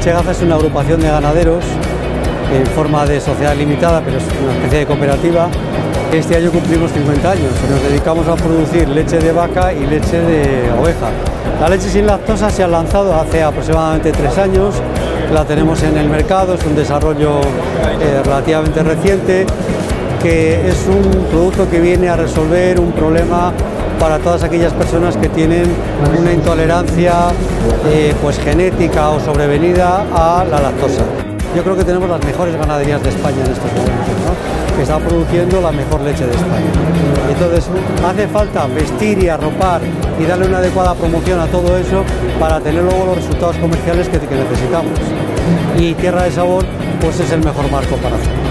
Chegaza es una agrupación de ganaderos en forma de sociedad limitada, pero es una especie de cooperativa. Este año cumplimos 50 años y nos dedicamos a producir leche de vaca y leche de oveja. La leche sin lactosa se ha lanzado hace aproximadamente tres años, la tenemos en el mercado, es un desarrollo eh, relativamente reciente, que es un producto que viene a resolver un problema para todas aquellas personas que tienen una intolerancia eh, pues genética o sobrevenida a la lactosa. Yo creo que tenemos las mejores ganaderías de España en estos momentos, que están produciendo la mejor leche de España. Entonces hace falta vestir y arropar y darle una adecuada promoción a todo eso para tener luego los resultados comerciales que, que necesitamos. Y Tierra de Sabor pues es el mejor marco para hacerlo.